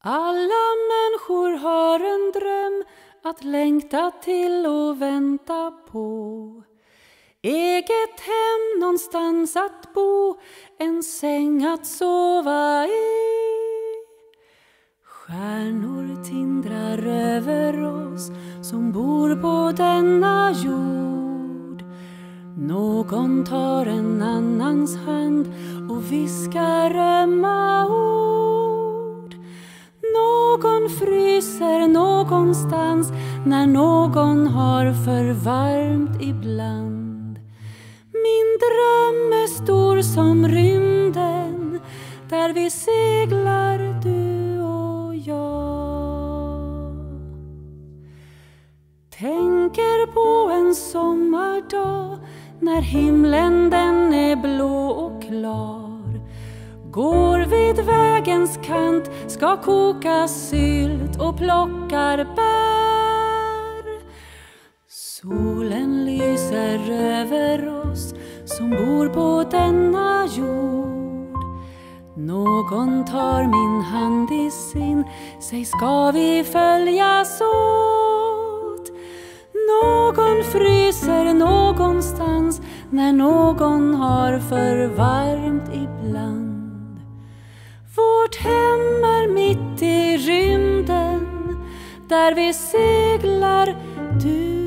Alla människor har en dröm att längta till och vänta på. Eget hem någonstans att bo, en säng att sova i. Stjärnor tindrar över oss som bor på denna jord. Någon tar en annans hand och viskar ömma ord. Någon fryser någonstans när någon har för varmt ibland. Min dröm är stor som rymden där vi seglar du och jag. Tänker på en sommardag när himlen den är blå och klar. Går vid vägens kant, ska koka sylt och plockar bär. Solen lyser över oss som bor på denna jord. Någon tar min hand i sin, säg ska vi följas åt? Någon fryser någonstans när någon har för varmt ibland. Vårt hem är mitt i rymden där vi seglar du